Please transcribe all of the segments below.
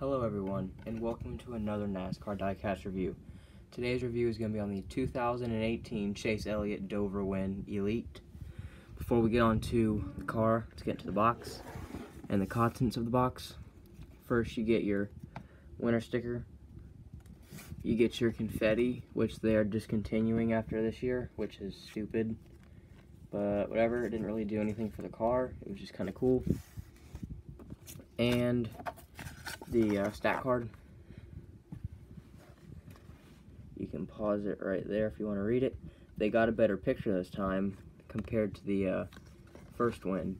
Hello everyone, and welcome to another NASCAR Diecast review. Today's review is going to be on the 2018 Chase Elliott Dover Win Elite. Before we get on to the car, let's get into the box and the contents of the box. First you get your winner sticker. You get your confetti, which they are discontinuing after this year, which is stupid. But whatever, it didn't really do anything for the car. It was just kind of cool. And the uh, stat card. You can pause it right there if you want to read it. They got a better picture this time compared to the uh, first one.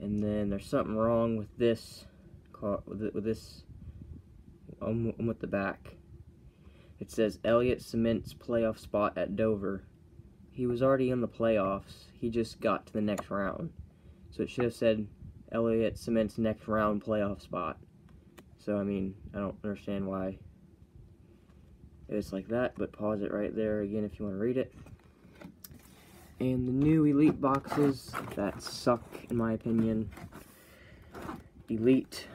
And then there's something wrong with this car, with, this um, with the back. It says Elliott cements playoff spot at Dover. He was already in the playoffs. He just got to the next round. So it should have said Elliott cements next round playoff spot. So, I mean, I don't understand why it's like that, but pause it right there again if you want to read it. And the new Elite boxes that suck, in my opinion. Elite.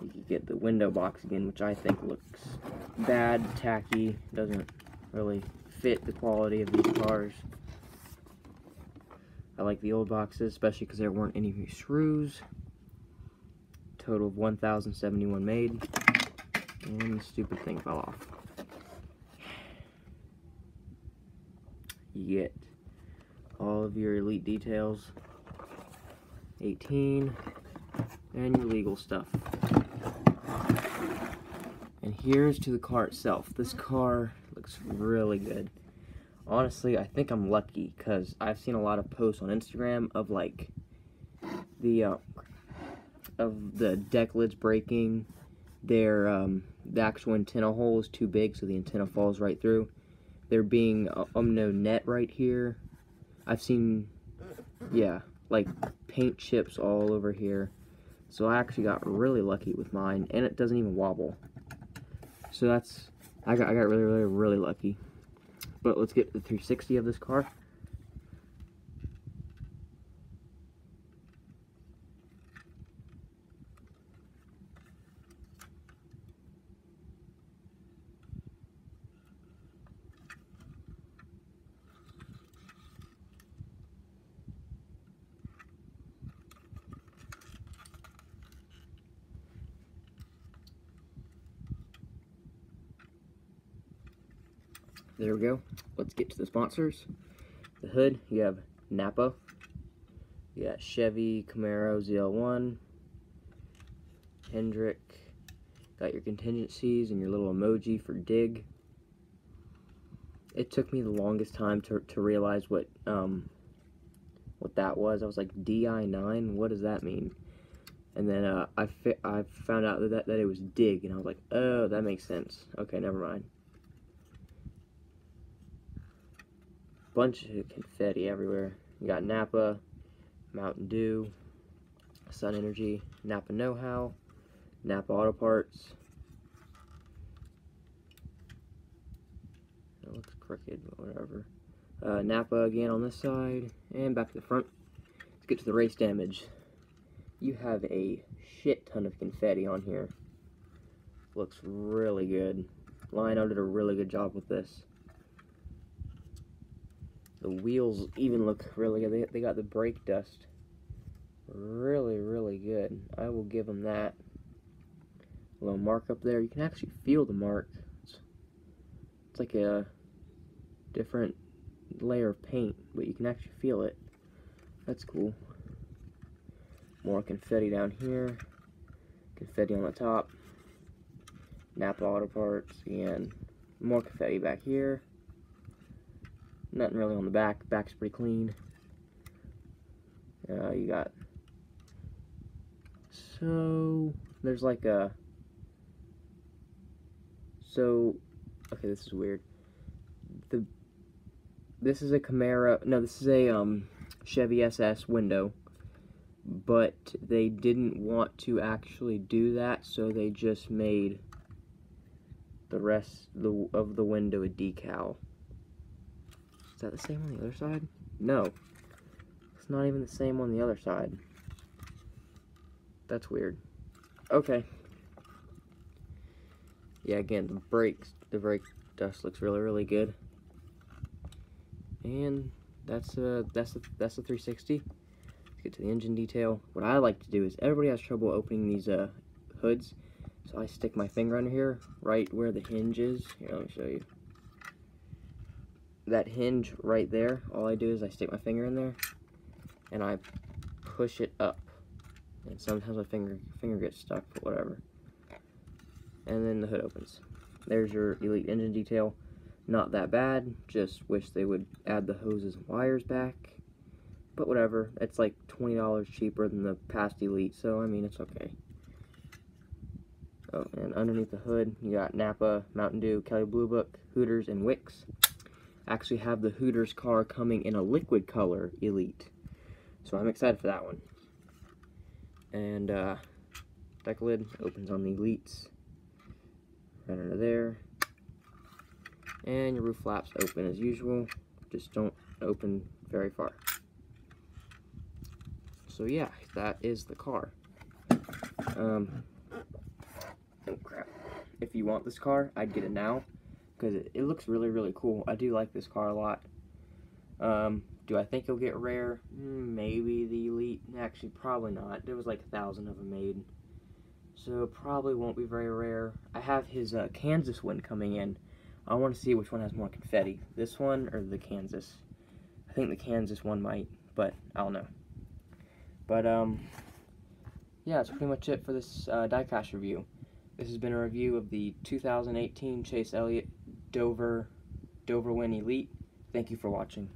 You can get the window box again, which I think looks bad, tacky, doesn't really fit the quality of these cars. I like the old boxes, especially because there weren't any screws total of 1,071 made. And the stupid thing fell off. You get all of your elite details. 18. And your legal stuff. And here's to the car itself. This car looks really good. Honestly, I think I'm lucky because I've seen a lot of posts on Instagram of like the uh, of the deck lids breaking. Their um, the actual antenna hole is too big, so the antenna falls right through. There being uh, um no net right here. I've seen, yeah, like paint chips all over here. So I actually got really lucky with mine, and it doesn't even wobble. So that's I got I got really really really lucky. But let's get the 360 of this car. There we go. Let's get to the sponsors. The hood, you have Napa. You got Chevy Camaro ZL1. Hendrick. Got your contingencies and your little emoji for dig. It took me the longest time to, to realize what um, what that was. I was like, DI9? What does that mean? And then uh, I, I found out that, that it was dig, and I was like, oh, that makes sense. Okay, never mind. Bunch of confetti everywhere. You got Napa, Mountain Dew, Sun Energy, Napa Know-How, Napa Auto Parts. It looks crooked, but whatever. Uh, Napa again on this side, and back to the front. Let's get to the race damage. You have a shit ton of confetti on here. Looks really good. Lionel did a really good job with this. The wheels even look really good. They, they got the brake dust really, really good. I will give them that. A little mark up there. You can actually feel the mark. It's, it's like a different layer of paint, but you can actually feel it. That's cool. More confetti down here. Confetti on the top. Napa Auto Parts. And more confetti back here. Nothing really on the back. Back's pretty clean. Uh, you got so there's like a so okay this is weird the this is a Camaro no this is a um Chevy SS window but they didn't want to actually do that so they just made the rest the of the window a decal is that the same on the other side? No. It's not even the same on the other side. That's weird. Okay. yeah, again, the brakes, the brake dust looks really, really good. And that's uh that's the that's the 360. Let's get to the engine detail. What I like to do is everybody has trouble opening these uh hoods, so I stick my finger under here, right where the hinge is. Here, let me show you. That hinge right there. All I do is I stick my finger in there, and I push it up. And sometimes my finger finger gets stuck, but whatever. And then the hood opens. There's your Elite engine detail. Not that bad, just wish they would add the hoses and wires back. But whatever, it's like $20 cheaper than the past Elite, so I mean, it's okay. Oh, and underneath the hood, you got Napa, Mountain Dew, Kelley Blue Book, Hooters, and Wix. Actually have the Hooters car coming in a liquid color Elite. So I'm excited for that one. And, uh, deck lid opens on the Elites. Right under there and your roof flaps open as usual just don't open very far so yeah that is the car um, oh crap if you want this car I'd get it now because it, it, looks really really cool. I do like this car a lot. Um, do I think it'll get rare? Maybe the elite. Actually probably not. There was like a thousand of them made. So probably won't be very rare. I have his uh, Kansas one coming in. I want to see which one has more confetti, this one or the Kansas. I think the Kansas one might, but I don't know. But, um, yeah, that's pretty much it for this uh, diecast review. This has been a review of the 2018 Chase Elliott Dover Dover Win Elite. Thank you for watching.